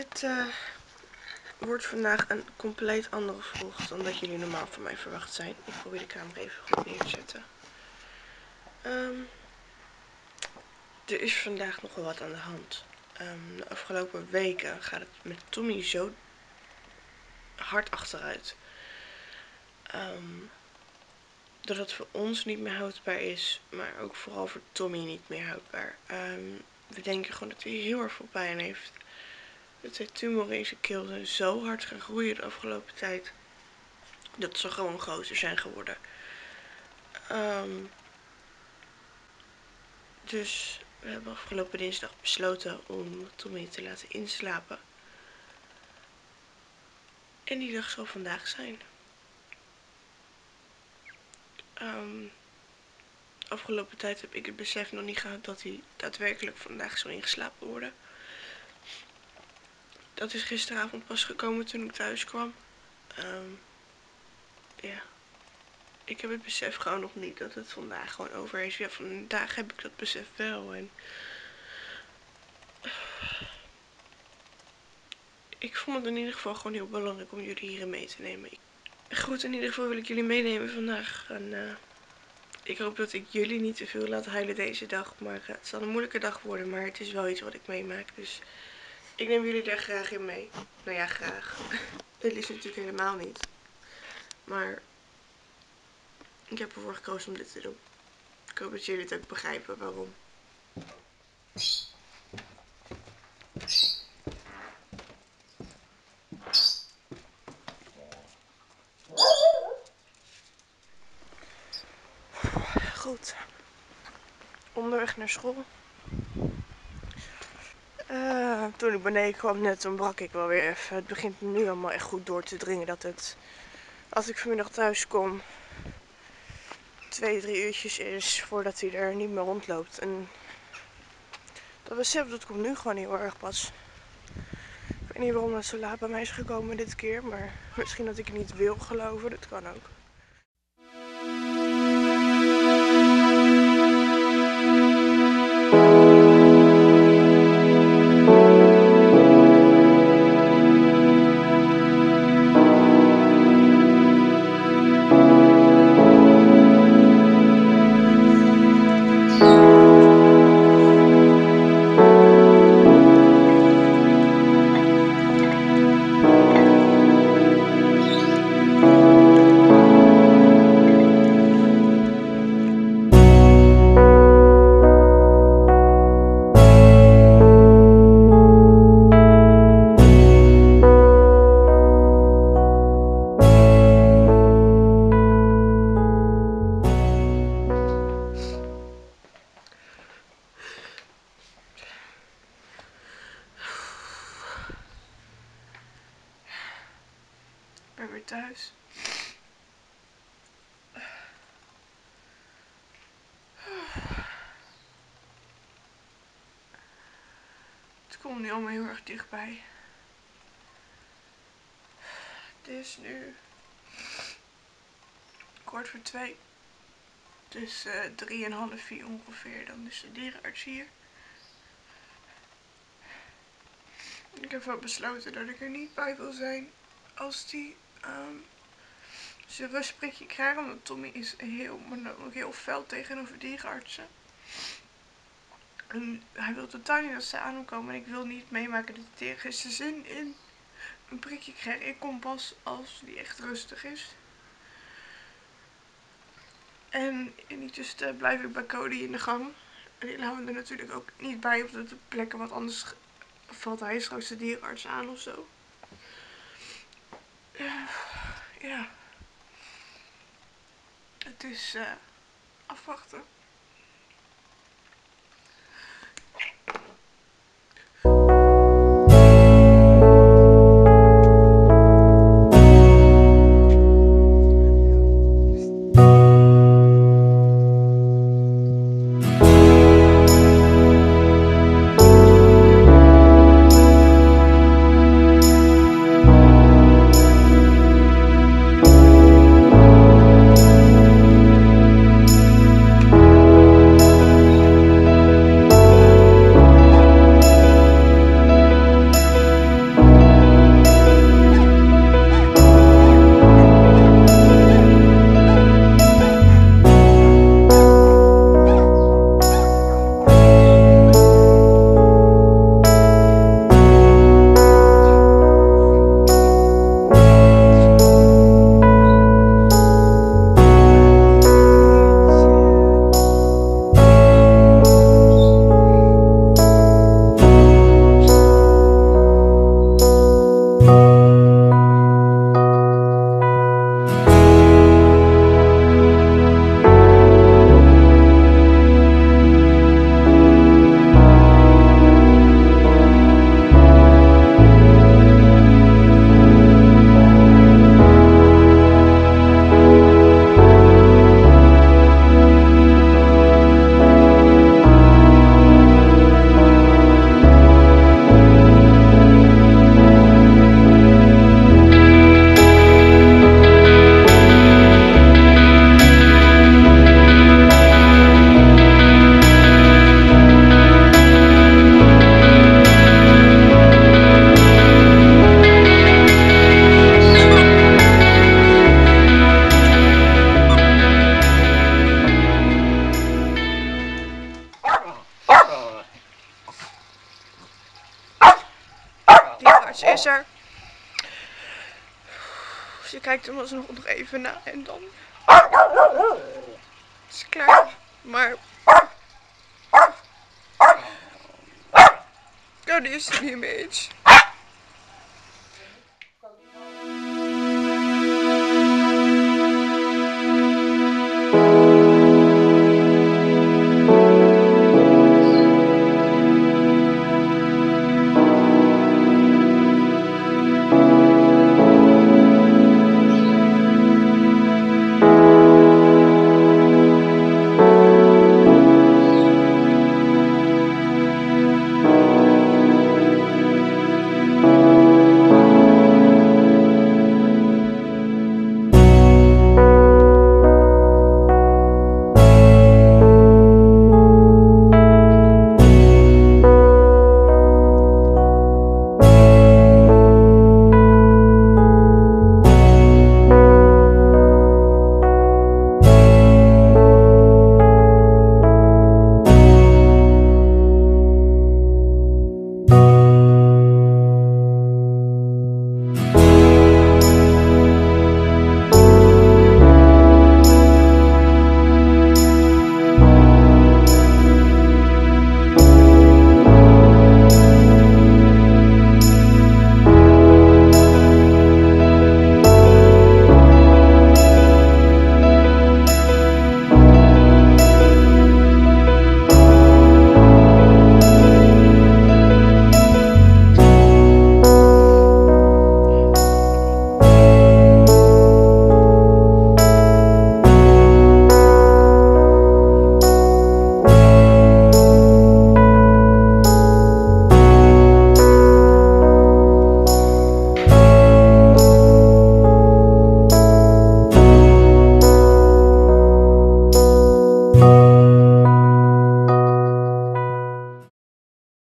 Het uh, wordt vandaag een compleet andere vlog dan dat jullie normaal van mij verwacht zijn. Ik probeer de camera even goed neer te zetten. Um, er is vandaag nogal wat aan de hand. Um, de afgelopen weken gaat het met Tommy zo hard achteruit. Um, dat het voor ons niet meer houdbaar is, maar ook vooral voor Tommy niet meer houdbaar. We denken gewoon dat hij heel erg veel pijn heeft. Dat zijn tumoren in zijn keel zijn zo hard gaan groeien de afgelopen tijd. Dat ze gewoon groter zijn geworden. Um, dus we hebben afgelopen dinsdag besloten om Tommy te laten inslapen. En die dag zal vandaag zijn. Um, afgelopen tijd heb ik het besef nog niet gehad dat hij daadwerkelijk vandaag zou ingeslapen worden. Dat is gisteravond pas gekomen toen ik thuis kwam. Um, ja. Ik heb het besef gewoon nog niet dat het vandaag gewoon over is. Ja, vandaag heb ik dat besef wel. En ik vond het in ieder geval gewoon heel belangrijk om jullie hierin mee te nemen. Goed, in ieder geval wil ik jullie meenemen vandaag. En, uh, ik hoop dat ik jullie niet te veel laat huilen deze dag. Maar uh, het zal een moeilijke dag worden, maar het is wel iets wat ik meemaak. Dus ik neem jullie daar graag in mee. Nou ja, graag. Dit is natuurlijk helemaal niet. Maar ik heb ervoor gekozen om dit te doen. Ik hoop dat jullie het ook begrijpen waarom. Goed. Onderweg naar school. Uh, toen ik beneden kwam net, toen brak ik wel weer even. Het begint nu allemaal echt goed door te dringen dat het, als ik vanmiddag thuis kom, twee, drie uurtjes is voordat hij er niet meer rondloopt. En dat besef, dat komt nu gewoon heel erg pas. Ik weet niet waarom dat zo laat bij mij is gekomen dit keer, maar misschien dat ik het niet wil geloven, dat kan ook. Thuis. Het komt nu allemaal heel erg dichtbij. Het is nu kwart voor twee. Dus uh, drie en half vier ongeveer. Dan is de dierenarts hier. Ik heb wel besloten dat ik er niet bij wil zijn als die um, zijn rustprikje krijgen. Want Tommy is heel, maar ook heel fel tegenover dierenartsen. En hij wil totaal niet dat ze aan hem komen. En ik wil niet meemaken dat hij tegen zijn zin in een prikje krijgt. Ik kom pas als die echt rustig is. En in die blijf ik bij Cody in de gang. En die houden er natuurlijk ook niet bij op de plekken, want anders valt hij straks de dierenarts aan of zo. Ja. Het is uh, afwachten. Ze is er. Ze kijkt hem alsnog nog even na en dan is klaar. Maar Oh, die is niet meer eens.